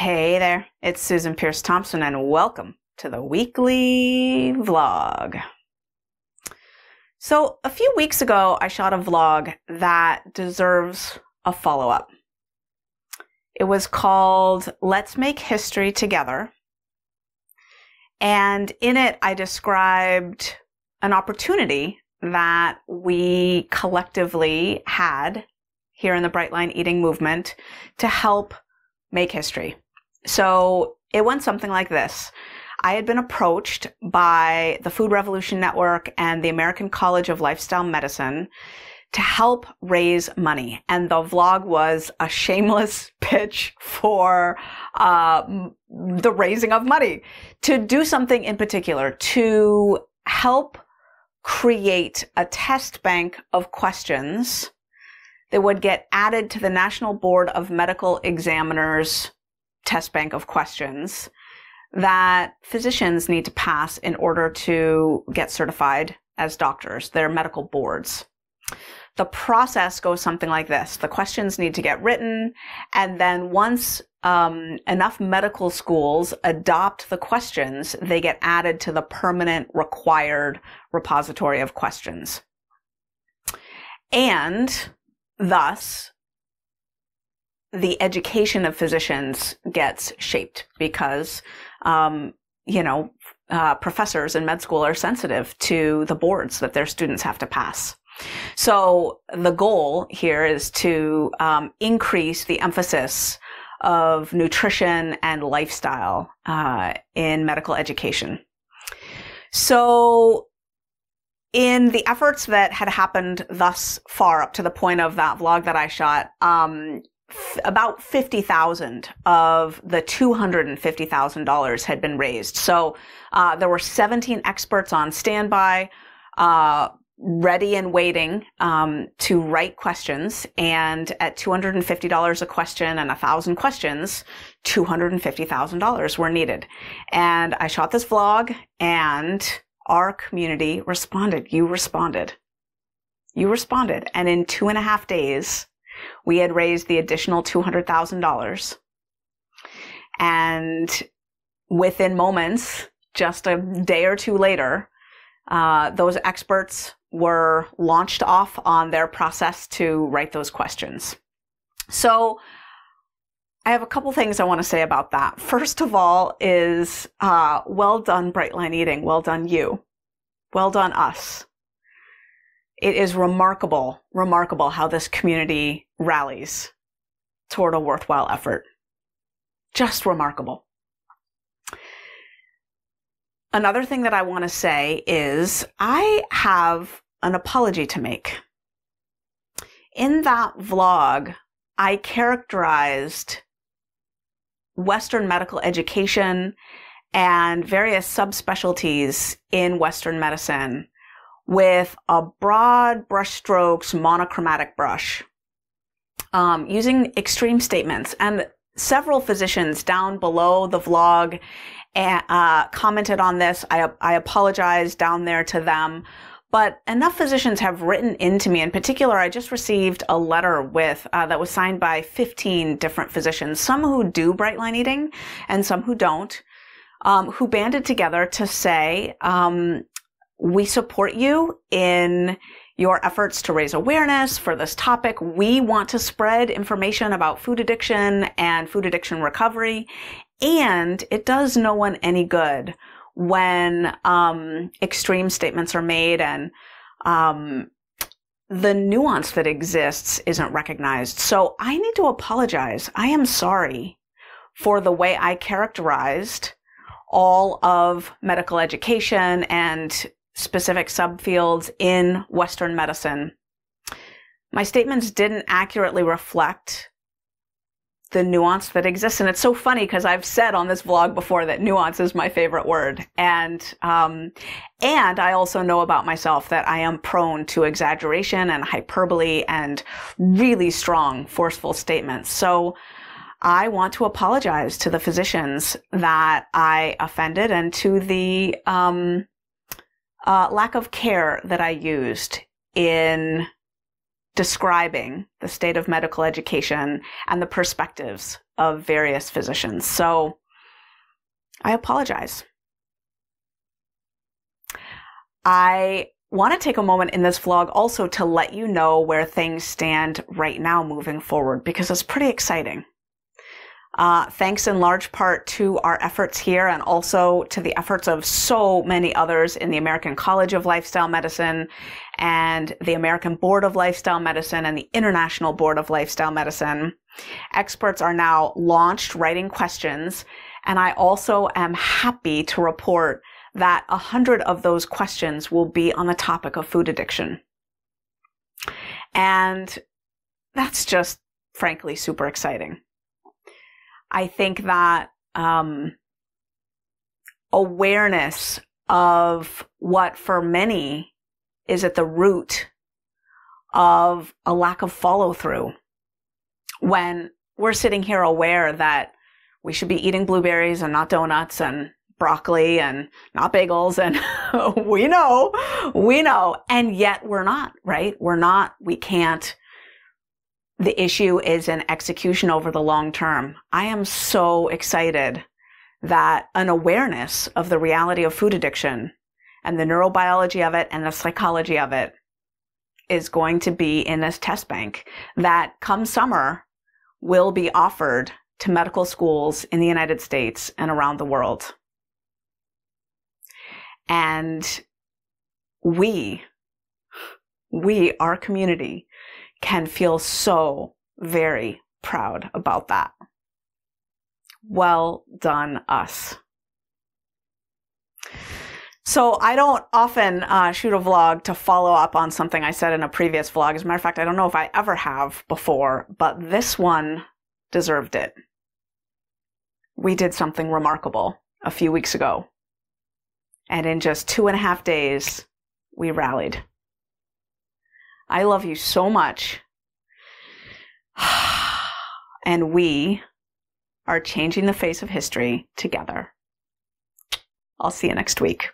Hey there, it's Susan Peirce Thompson, and welcome to the weekly vlog. So, a few weeks ago, I shot a vlog that deserves a follow up. It was called Let's Make History Together. And in it, I described an opportunity that we collectively had here in the Bright Line Eating movement to help make history. So it went something like this. I had been approached by the Food Revolution Network and the American College of Lifestyle Medicine to help raise money. And the vlog was a shameless pitch for uh, the raising of money to do something in particular to help create a test bank of questions that would get added to the National Board of Medical Examiners test bank of questions that physicians need to pass in order to get certified as doctors, their medical boards. The process goes something like this. The questions need to get written, and then once um, enough medical schools adopt the questions, they get added to the permanent required repository of questions. And Thus, the education of physicians gets shaped because, um, you know, uh, professors in med school are sensitive to the boards that their students have to pass. So the goal here is to um, increase the emphasis of nutrition and lifestyle uh, in medical education. So in the efforts that had happened thus far up to the point of that vlog that I shot, um, about 50,000 of the $250,000 had been raised. So, uh, there were 17 experts on standby, uh, ready and waiting, um, to write questions. And at $250 a question and a thousand questions, $250,000 were needed. And I shot this vlog and our community responded. You responded. You responded. And in two and a half days, we had raised the additional $200,000. And within moments, just a day or two later, uh, those experts were launched off on their process to write those questions. So I have a couple things I want to say about that. First of all, is uh, well done, Brightline Eating. Well done, you. Well done, us. It is remarkable, remarkable how this community rallies toward a worthwhile effort. Just remarkable. Another thing that I want to say is I have an apology to make. In that vlog, I characterized Western medical education and various subspecialties in Western medicine with a broad brushstrokes monochromatic brush, um, using extreme statements. And several physicians down below the vlog uh, commented on this. I, I apologize down there to them. But enough physicians have written into me. In particular, I just received a letter with uh, that was signed by 15 different physicians, some who do bright line eating and some who don't, um, who banded together to say, um, "We support you in." Your efforts to raise awareness for this topic. We want to spread information about food addiction and food addiction recovery. And it does no one any good when um, extreme statements are made and um, the nuance that exists isn't recognized. So I need to apologize. I am sorry for the way I characterized all of medical education and specific subfields in Western medicine. My statements didn't accurately reflect the nuance that exists. And it's so funny because I've said on this vlog before that nuance is my favorite word. And, um, and I also know about myself that I am prone to exaggeration and hyperbole and really strong, forceful statements. So I want to apologize to the physicians that I offended and to the, um, uh, lack of care that I used in describing the state of medical education and the perspectives of various physicians. So I apologize. I want to take a moment in this vlog also to let you know where things stand right now moving forward because it's pretty exciting. Uh, thanks in large part to our efforts here and also to the efforts of so many others in the American College of Lifestyle Medicine and the American Board of Lifestyle Medicine and the International Board of Lifestyle Medicine. Experts are now launched writing questions. And I also am happy to report that a hundred of those questions will be on the topic of food addiction. And that's just frankly super exciting. I think that um, awareness of what for many is at the root of a lack of follow through when we're sitting here aware that we should be eating blueberries and not donuts and broccoli and not bagels and we know we know and yet we're not right? We're not we can't the issue is an execution over the long term. I am so excited that an awareness of the reality of food addiction and the neurobiology of it and the psychology of it is going to be in this test bank that come summer will be offered to medical schools in the United States and around the world. And we, we, our community, can feel so very proud about that. Well done, us. So I don't often uh, shoot a vlog to follow up on something I said in a previous vlog. As a matter of fact, I don't know if I ever have before, but this one deserved it. We did something remarkable a few weeks ago. And in just two and a half days, we rallied. I love you so much. and we are changing the face of history together. I'll see you next week.